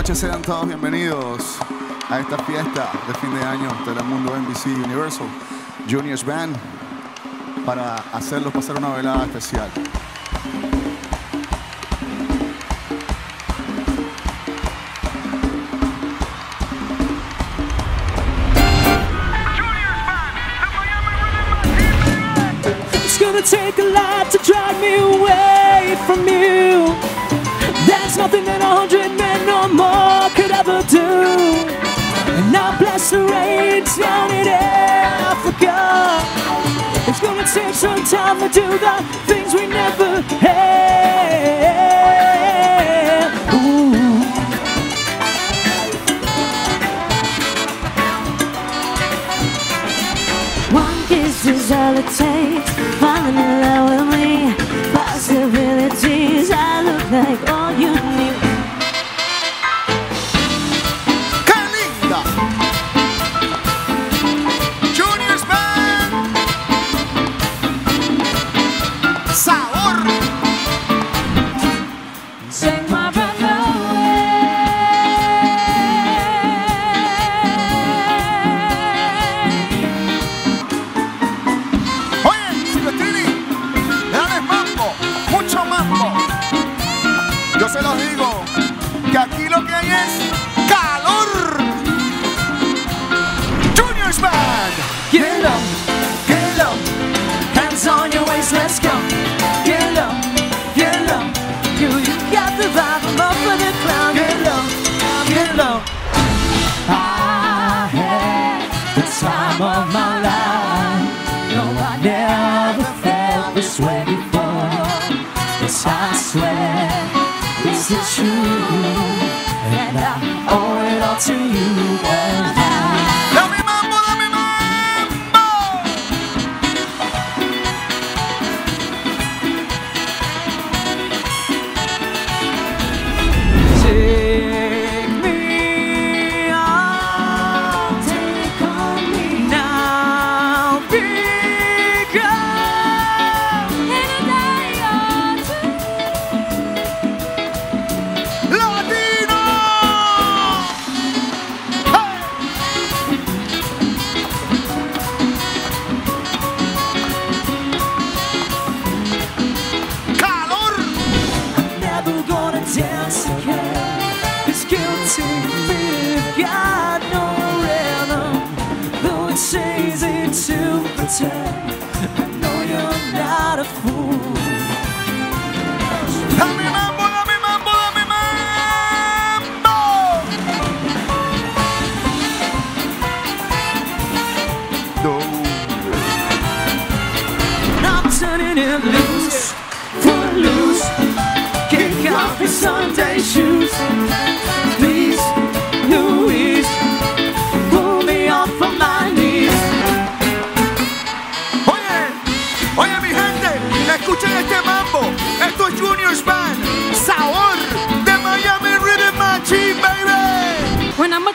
noches, sean todos bienvenidos a esta fiesta de fin de año de Telemundo NBC Universal Juniors Band para hacerlos pasar una velada especial. A me. There's nothing that a hundred men or more could ever do. And now bless the rain down in Africa. It's gonna take some time to do the things we never had. Ooh. One kiss is all it takes. Falling in love with me. Possibilities. I look like all you let's go. Get up, get up, you, you got the vibe, I'm up for the clown. Get up, get up. I had the time of my life. No, I never felt this way before. Yes, I swear, this is true, and I owe it all to you. Gonna dance again. It's guilty we've got no rhythm, though it's easy to pretend. I know you're not a fool. Dame mambo, dame mambo. No. I'm turning it Sunday shoes. Please, Louise, pull me off of my knees. Oye, oye mi gente, escuchen este mambo. Esto es Junior's Band, Sabor de Miami Rhythm Machine, baby. When I'm a